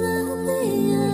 love the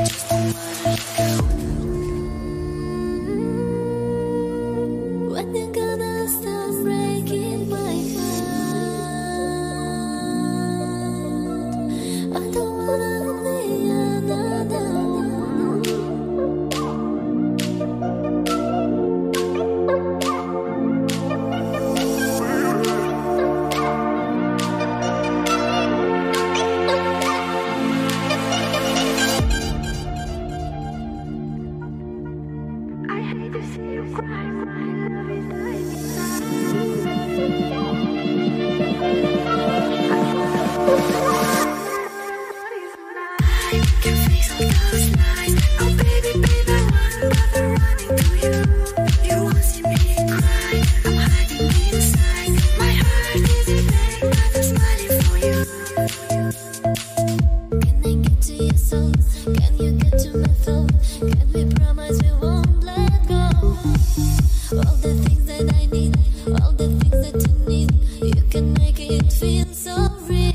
All the things that you need, you can make it feel so real.